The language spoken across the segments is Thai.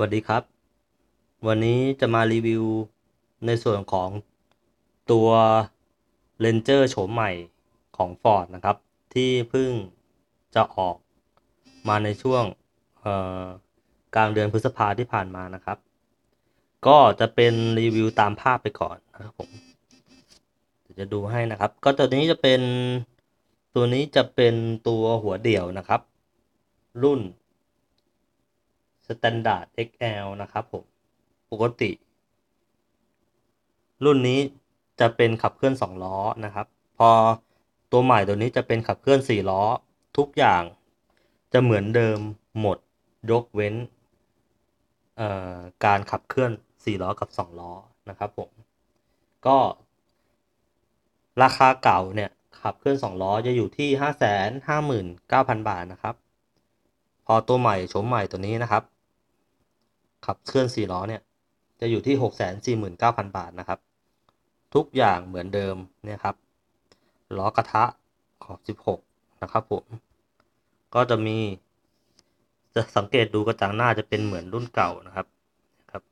วัสดีครับ วันนี้จะมารีวิวในส่วนของตัว Ranger โฉมใหม่ของ Ford นะครับ ที่เพิ่งจะออกมาในช่วงกลางเดือนพฤษภาที่ผ่านมานะครับ ก็จะเป็นรีวิวตามภาพไปก่อนนะครับผมจะดูให้นะครับ ก็ตัวนี้จะเป็นตัวนี้จะเป็นตัวหัวเดี่ยวนะครับ รุ่น Standard XL นะครับผม ปกติ รุ่นนี้จะเป็นขับเคลื่อน 2 ล้อนะครับ พอตัวใหม่ตัวนี้จะเป็นขับเคลื่อน 4 ล้อ ทุกอย่างจะเหมือนเดิมหมดยกเว้นการขับเคลื่อน 4 ล้อกับ 2 ล้อนะครับผม ก็ราคาเก่าเนี่ยขับเคลื่อน 2 ล้อจะอยู่ที่ 559,000 บาทนะครับ พอตัวใหม่โฉมใหม่ตัวนี้นะครับ ขับเคลื่อน4ล้อเนี่ยจะอยู่ที่ 649,000 บาทนะครับ ทุกอย่างเหมือนเดิมเนี่ยครับล้อกระทะขอบ 16 นะครับผม ก็จะมี จะสังเกตดูกระจังหน้าจะเป็นเหมือนรุ่นเก่านะครับครับ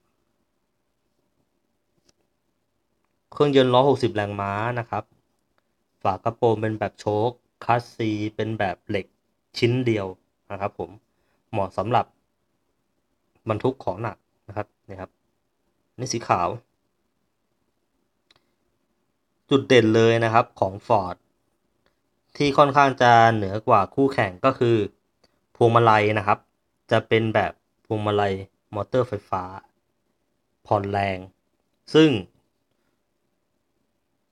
เครื่องยนต์ล้อ 60 แรงม้านะครับ ฝากระโปรงเป็นแบบโชคคัสซีเป็นแบบเหล็กชิ้นเดียวนะครับผม เหมาะสำหรับ บรรทุกของหนักนะครับนี่ครับนี่สีขาว จุดเด่นเลยนะครับของ Ford ที่ค่อนข้างจะเหนือกว่าคู่แข่งก็คือ พวงมาลัยนะครับ จะเป็นแบบพวงมาลัยมอเตอร์ไฟฟ้า ผ่อนแรง ซึ่ง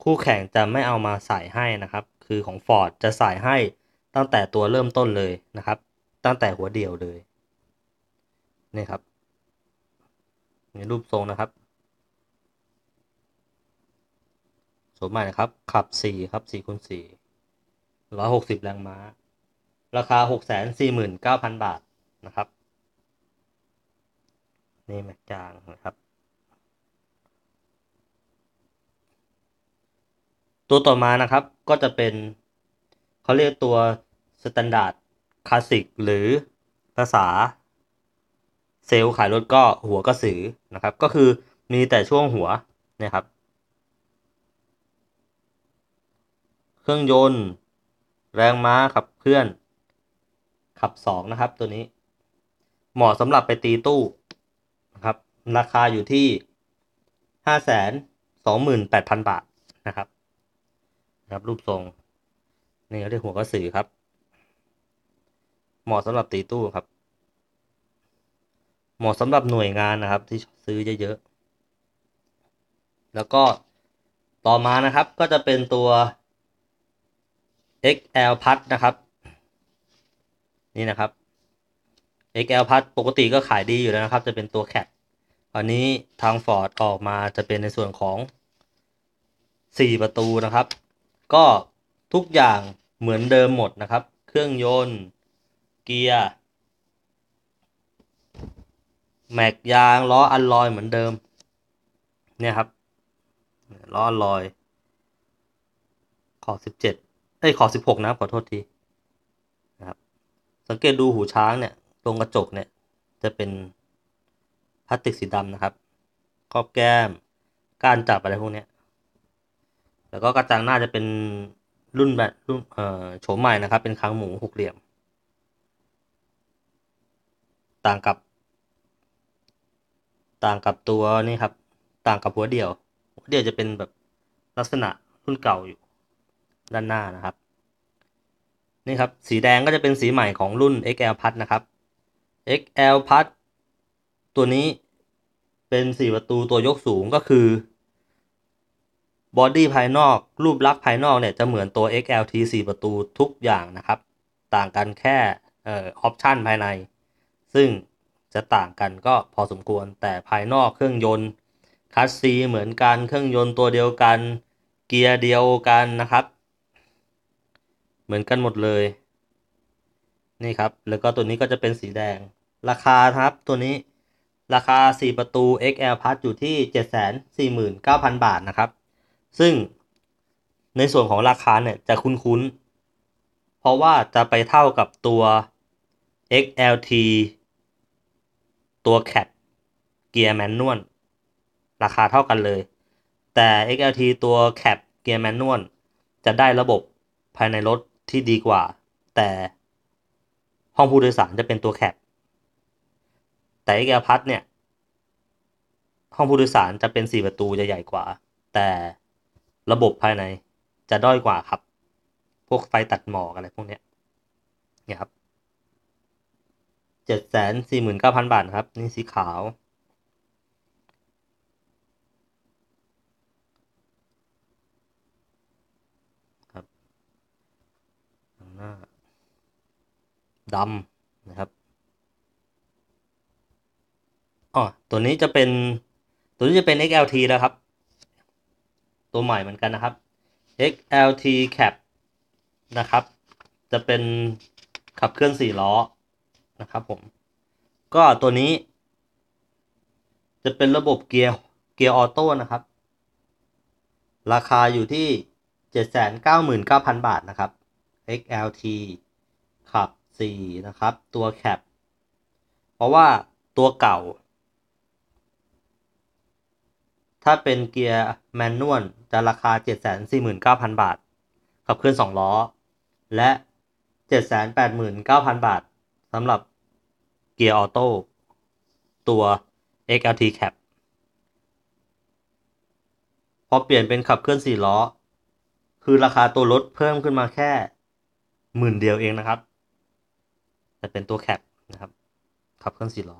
คู่แข่งจะไม่เอามาใส่ให้นะครับ คือของ Ford จะใส่ให้ตั้งแต่ตัวเริ่มต้นเลยนะครับ ตั้งแต่หัวเดียวเลย นี่ครับในรูปทรงนะครับสมใหม่นะครับ ขับสี่ครับสี่คูณสี่ร้อยหกสิบแรงม้า ราคาหกแสนสี่หมื่นเก้าพันบาทนะครับ นี่แม็กจางนะครับ ตัวต่อมานะครับก็จะเป็นเขาเรียกตัว standard classic หรือภาษา เซลล์ขายรถก็หัวกระสือนะครับ ก็คือมีแต่ช่วงหัวนะครับ เครื่องยนต์ แรงม้าขับเคลื่อน ขับสองนะครับ ตัวนี้ เหมาะสำหรับไปตีตู้นะครับ ราคาอยู่ที่ห้าแสนสองหมื่นแปดพันบาทนะครับนะครับรูปทรง นี่เรียกหัวกระสือครับ เหมาะสำหรับตีตู้ครับ เหมาะสำหรับหน่วยงานนะครับ ที่ซื้อเยอะๆแล้วก็ต่อมานะครับก็จะเป็นตัว XL พัดนะครับ นี่นะครับ XL พัดปกติก็ขายดีอยู่แล้วนะครับ จะเป็นตัวแคปอันนี้ทาง Ford ออกมาจะเป็นในส่วนของ 4 ประตูนะครับ ก็ทุกอย่างเหมือนเดิมหมดนะครับ เครื่องยนต์ เกียร์ แม็กยางล้ออัลลอยเหมือนเดิม เนี่ยครับล้ออัลลอย ขอสิบเจ็ดไอ้ขอสิบหกนะขอโทษทีนะครับ สังเกตดูหูช้างเนี่ย ตรงกระจกเนี่ย จะเป็นพลาสติกสีดำนะครับครอบแก้มก้านจับอะไรพวกนี้แล้วก็กระจังหน้าจะเป็นรุ่นแบบรุ่นเอ่อโฉมใหม่นะครับ เป็นค้างหมูหกเหลี่ยม ต่างกับ ต่างกับตัวนี่ครับ ต่างกับหัวเดี่ยว หัวเดี่ยวจะเป็นแบบลักษณะรุ่นเก่าอยู่ด้านหน้านะครับ นี่ครับ สีแดงก็จะเป็นสีใหม่ของรุ่น XL พัดนะครับ XL พัดตัวนี้เป็นสี่ประตูตัวยกสูงก็คือบอดี้ภายนอกรูปลักษณ์ภายนอกเนี่ยจะเหมือนตัว XLT 4 ประตูทุกอย่างนะครับ ต่างกันแค่ออปชันภายใน ซึ่ง จะต่างกันก็พอสมควร แต่ภายนอกเครื่องยนต์คัสซีเหมือนกันเครื่องยนต์ตัวเดียวกัน เกียร์เดียวกันนะครับ เหมือนกันหมดเลย นี่ครับ แล้วก็ตัวนี้ก็จะเป็นสีแดง ราคาครับตัวนี้ราคา 4 ประตู XL Plus อยู่ที่ 749,000 บาทนะครับ ซึ่งในส่วนของราคาเนี่ยจะคุ้นๆ เพราะว่าจะไปเท่ากับตัว XLT ตัว cab เกียร์ manual ราคาเท่ากันเลย แต่ XLT ตัว cab เกียร์ manual จะได้ระบบภายในรถที่ดีกว่า แต่ห้องผู้โดยสารจะเป็นตัวแคปแต่ XL พัทเนี่ย ห้องผู้โดยสารจะเป็น 4 ประตูจะใหญ่กว่า แต่ระบบภายในจะด้อยกว่าครับ พวกไฟตัดหมอกอะไรพวกเนี้ยเนี่ยครับ เจ็ดแสนสี่หมื่นเก้าพันบาทครับ นี่สีขาว ครับข้างหน้าดำนะครับอ๋อตัวนี้จะเป็น ตัวนี้จะเป็น XLT แล้วครับ ตัวใหม่เหมือนกันนะครับ XLT Cap นะครับ จะเป็นขับเคลื่อนสี่ล้อ นะครับผม ก็ตัวนี้ จะเป็นระบบเกียร์เกียร์ออโต้นะครับ ราคาอยู่ที่ 799,000 บาทนะครับ XLT ขับ 4 นะครับ ตัวแคปเพราะว่าตัวเก่า ถ้าเป็นเกียร์แมนนวลจะราคา 749,000 บาท ขับเคลื่อน2ล้อ และ 789,000 บาท สำหรับเกียร์ออโต้ตัว XLT Cap พอเปลี่ยนเป็นขับเคลื่อน4ล้อ คือราคาตัวรถเพิ่มขึ้นมาแค่หมื่นเดียวเองนะครับ แต่เป็นตัวแคปนะครับ ขับเคลื่อน4ล้อ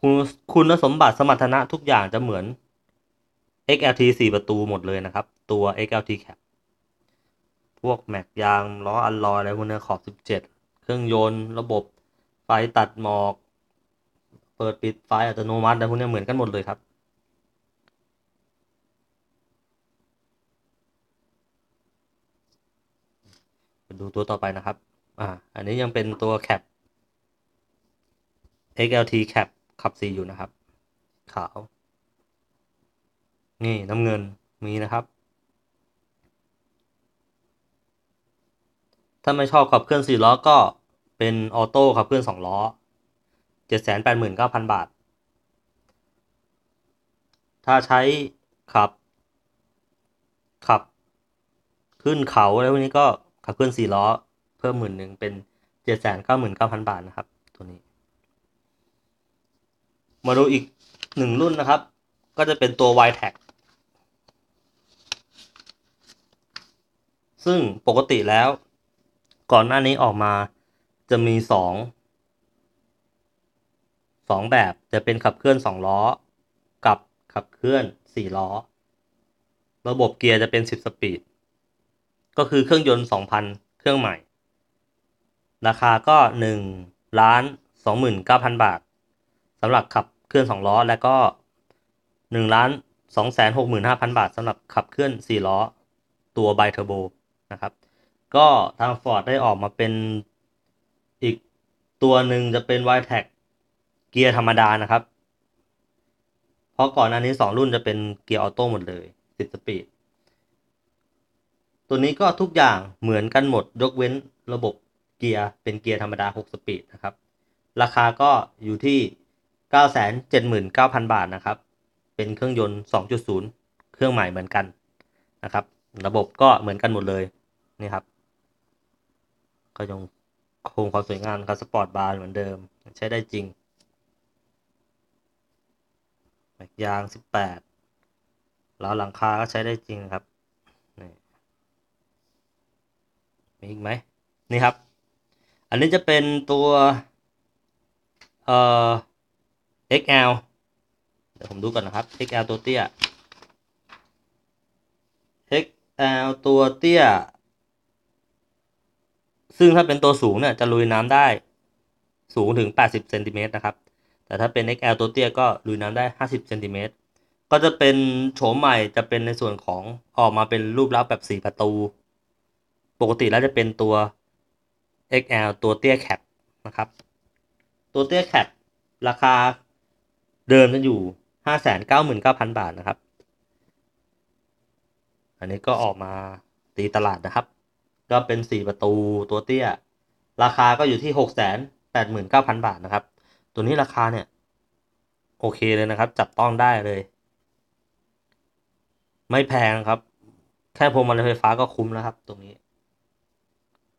คุณคุณสมบัติสมรรถนะทุกอย่างจะเหมือน XLT 4 ประตูหมดเลยนะครับ ตัว XLT Cap พวกแม็กยางล้ออัลลอยอะไรพวกนี้ขอบ 17 เครื่องยนต์ ระบบไฟตัดหมอก เปิดปิดไฟอัตโนมัติอะไรพวกนี้เหมือนกันหมดเลยครับ ดูตัวต่อไปนะครับ อ่า อันนี้ยังเป็นตัวแคป XLT Cap ขับ C อยู่นะครับ ขาว นี่น้ำเงินมีนะครับ ถ้าไม่ชอบขับเคลื่อนสี่ล้อก็เป็นออโต้ขับเคลื่อนสองล้อเจ็ดแสนแปดหมื่นเก้าพันบาท ถ้าใช้ขับ ขับ ขึ้นเขาอะไรพวกนี้ก็ขับเคลื่อนสี่ล้อ เพิ่มหมื่นหนึ่งเป็นเจ็ดแสนเก้าหมื่นเก้าพันบาทนะครับ ตัวนี้ มาดูอีกหนึ่งรุ่นนะครับ ก็จะเป็นตัว y t a g ซึ่งปกติแล้ว ก่อนหน้านี้ออกมาจะมีสองสองแบบจะเป็นขับเคลื่อนสองล้อ กับขับเคลื่อนสี่ล้อ ระบบเกียร์จะเป็นสิบสปีด ก็คือเครื่องยนต์สองพันเครื่องใหม่ ราคาก็หนึ่งล้านสองหมื่นเก้าพันบาทสำหรับขับเคลื่อนสองล้อ และก็หนึ่งล้านสองแสนหกหมื่นห้าพันบาทสำหรับขับเคลื่อนสี่ล้อ ตัวไบเทอร์โบนะครับ ก็ทาง Ford ได้ออกมาเป็นอีกตัวหนึ่งจะเป็น y t a g เกียร์ธรรมดานะครับ เพราะก่อนหน้านี้ 2 รุ่นจะเป็นเกียร์ออโต้หมดเลย 10 speed ตัวนี้ก็ทุกอย่างเหมือนกันหมดยกเว้นระบบเกียร์เป็นเกียร์ธรรมดา 6 speed นะครับ ราคาก็อยู่ที่ 979,000 บาทนะครับ เป็นเครื่องยนต์ 2.0 เครื่องใหม่เหมือนกันนะครับ ระบบก็เหมือนกันหมดเลยนี่ครับ ก็ยังคงความสวยงามครับสปอร์ตบาร์เหมือนเดิม ใช้ได้จริงแม็กยาง 18 แล้วหลังคาก็ใช้ได้จริงครับ นี่มีอีกไหม นี่ครับ อันนี้จะเป็นตัวเอ่อ XL เดี๋ยวผมดูก่อนนะครับ XL ตัวเตี้ย XL ตัวเตี้ย ซึ่งถ้าเป็นตัวสูงเนี่ยจะลุยน้ำได้สูงถึง 80เซนติเมตรนะครับ แต่ถ้าเป็น XL ตัวเตี้ยก็ลุยน้ำได้ 50เซนติเมตรก็จะเป็นโฉมใหม่จะเป็นในส่วนของออกมาเป็นรูปลักษณ์แบบ 4 ประตู ปกติแล้วจะเป็นตัว XL ตัวเตี้ยแคปนะครับ ตัวเตี้ยแคปราคาเดิมจะอยู่ 599,000 บาทนะครับ อันนี้ก็ออกมาตีตลาดนะครับ ก็เป็น 4 ประตูตัวเตี้ย ราคาก็อยู่ที่ 689,000 บาทนะครับ ตัวนี้ราคาเนี่ย โอเคเลยนะครับ จับต้องได้เลย ไม่แพงครับ แค่พวงมาลัยไฟฟ้าก็คุ้มแล้วครับ ตรงนี้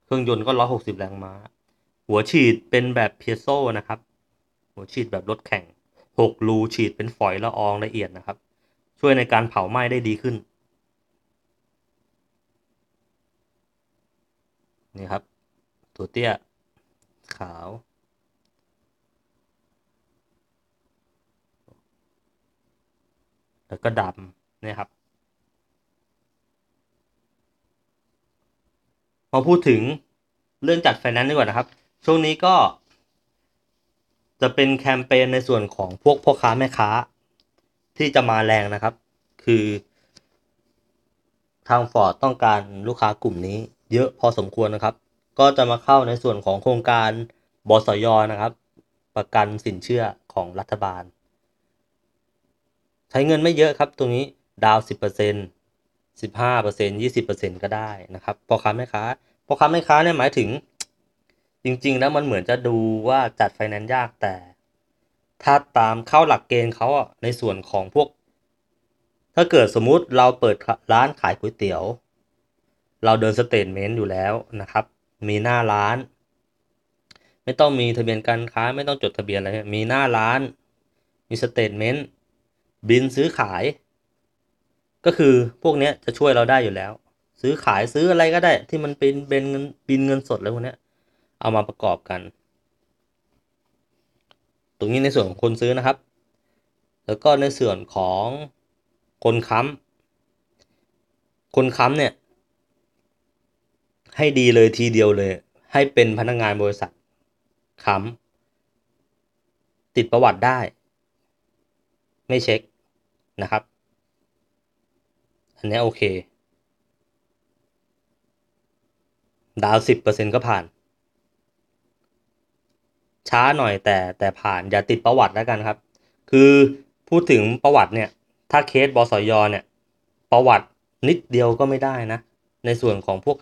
เครื่องยนต์ก็ร้อยหกสิบแรงม้า หัวฉีดเป็นแบบเพียโซนะครับ หัวฉีดแบบรถแข่งหกรูฉีดเป็นฝอยละอองละเอียดนะครับ ช่วยในการเผาไหม้ได้ดีขึ้น นี่ครับ ตัวเตี้ย ขาว แล้วก็ดำนี่ครับ พอพูดถึงเรื่องจัดไฟแนนซ์ดีกว่านะครับ ช่วงนี้ก็ จะเป็นแคมเปญในส่วนของพวกพ่อค้าแม่ค้า ที่จะมาแรงนะครับ คือทางฟอร์ดต้องการลูกค้ากลุ่มนี้ เยอะพอสมควรนะครับ ก็จะมาเข้าในส่วนของโครงการบสยนะครับ ประกันสินเชื่อของรัฐบาล ใช้เงินไม่เยอะครับ ตรงนี้ดาวน์สิบเปอร์เซ็นต์สิบห้าเปอร์เซ็นต์ยี่สิบเปอร์เซ็นต์ก็ได้นะครับพ่อค้าแม่ค้าพ่อค้าแม่ค้าเนี่ยหมายถึง จริง ๆ แล้วมันเหมือนจะดูว่าจัดไฟแนนซ์ยากแต่ ถ้าตามเข้าหลักเกณฑ์เขาอะในส่วนของพวก ถ้าเกิดสมมุติเราเปิดร้านขายก๋วยเตี๋ยว เราเดิน statement อยู่แล้วนะครับ มีหน้าร้าน ไม่ต้องมีทะเบียนการค้าไม่ต้องจดทะเบียนอะไรมีหน้าร้าน มี statement บิลซื้อขาย ก็คือพวกนี้จะช่วยเราได้อยู่แล้ว ซื้อขายซื้ออะไรก็ได้ที่มันเป็นเป็นเงินบิลเงินสดอะไรพวกนี้เอามาประกอบกัน ตรงนี้ในส่วนของคนซื้อนะครับ แล้วก็ในส่วนของคนค้ำคนค้ำเนี่ย ให้ดีเลยทีเดียวเลย ให้เป็นพนักงงานบริษัทค้ำติดประวัติได้ ไม่เช็คนะครับ อันนี้โอเค ดาวสิบเปอร์เซ็นก็ผ่าน ช้าหน่อยแต่แต่ผ่านอย่าติดประวัติแล้วกันครับ คือพูดถึงประวัติเนี่ย ถ้าเคสบสยเนี่ย ประวัตินิดเดียวก็ไม่ได้นะ ในส่วนของพวก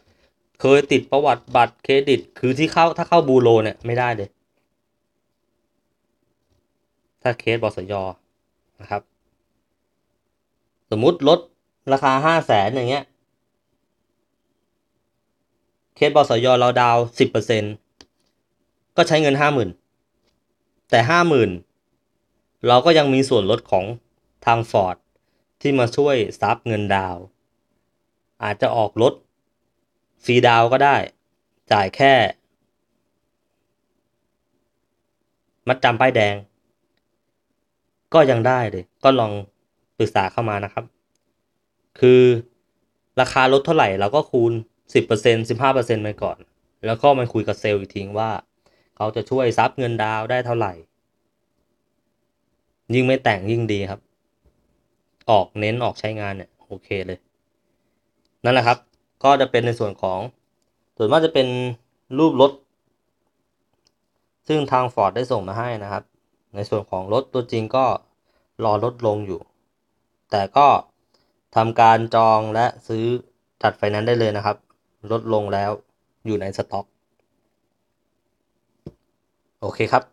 เคยติดประวัติบัตรเครดิต คือที่เข้าถ้าเข้าบูโรเนี่ยไม่ได้เลย ถ้าเคสบสยนะครับ สมมุติลดราคาห้าแสนอย่างเงี้ย เคสบสยเราดาวสิบเปอร์เซ็นก็ใช้เงินห้าหมื่นแต่ห้าหมื่นเราก็ยังมีส่วนลดของทางฟอร์ดที่มาช่วยซับเงินดาว อาจจะออกลด ฟรีดาวก็ได้ จ่ายแค่ มัดจำป้ายแดง ก็ยังได้เลย ก็ลองปรึกษาเข้ามานะครับ คือราคาลดเท่าไหร่เราก็คูณ 10% 15%ไปก่อน แล้วก็มาคุยกับเซลล์อีกทีว่า เขาจะช่วยซับเงินดาวได้เท่าไหร่ ยิ่งไม่แต่งยิ่งดีครับ ออกเน้นออกใช้งานเนี่ย โอเคเลย นั่นแหละครับ ก็จะเป็นในส่วนของ ส่วนมากจะเป็นรูปรถ ซึ่งทาง Ford ได้ส่งมาให้นะครับ ในส่วนของรถตัวจริงก็รอลดลงอยู่ แต่ก็ทำการจองและซื้อจัดไฟนนซ์ได้เลยนะครับ ลดลงแล้วอยู่ในสต็อก โอเคครับ